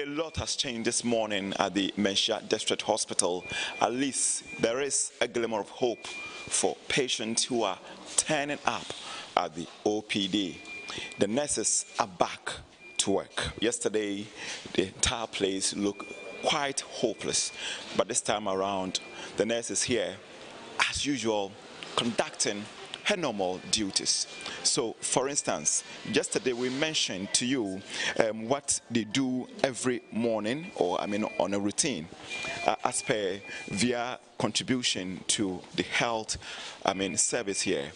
A lot has changed this morning at the Manhyia District Hospital. At least there is a glimmer of hope for patients who are turning up at the OPD. The nurses are back to work. Yesterday, the entire place looked quite hopeless, but this time around, the nurses here, as usual, conducting her normal duties. So, for instance, yesterday we mentioned to you um, what they do every morning, or I mean, on a routine, uh, as per their contribution to the health, I mean, service here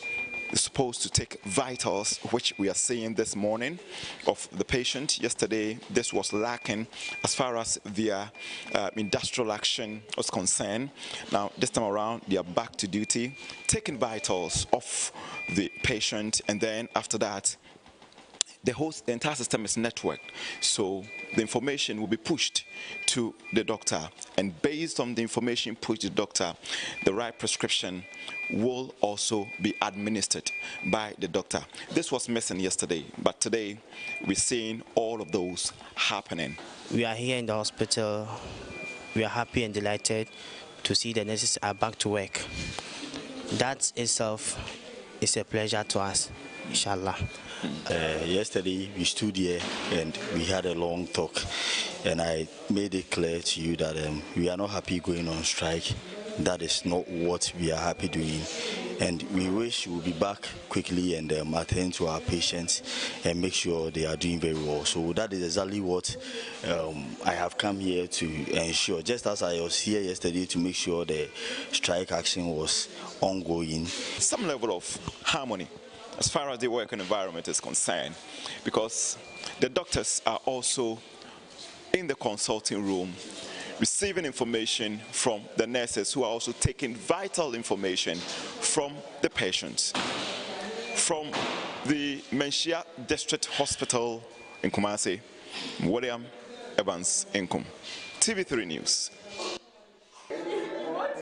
supposed to take vitals, which we are seeing this morning of the patient. Yesterday, this was lacking as far as their uh, industrial action was concerned. Now, this time around, they are back to duty, taking vitals of the patient, and then after that, the whole the entire system is networked so the information will be pushed to the doctor and based on the information pushed to the doctor the right prescription will also be administered by the doctor. This was missing yesterday but today we're seeing all of those happening. We are here in the hospital. We are happy and delighted to see the nurses are back to work. That itself is a pleasure to us inshallah. Uh, yesterday we stood here and we had a long talk, and I made it clear to you that um, we are not happy going on strike. That is not what we are happy doing. And we wish we'll be back quickly and um, attend to our patients and make sure they are doing very well. So that is exactly what um, I have come here to ensure. Just as I was here yesterday to make sure the strike action was ongoing. Some level of harmony as far as the working environment is concerned, because the doctors are also in the consulting room receiving information from the nurses who are also taking vital information from the patients. From the Manhyia District Hospital in Kumasi, William Evans Inkum, TV3 News.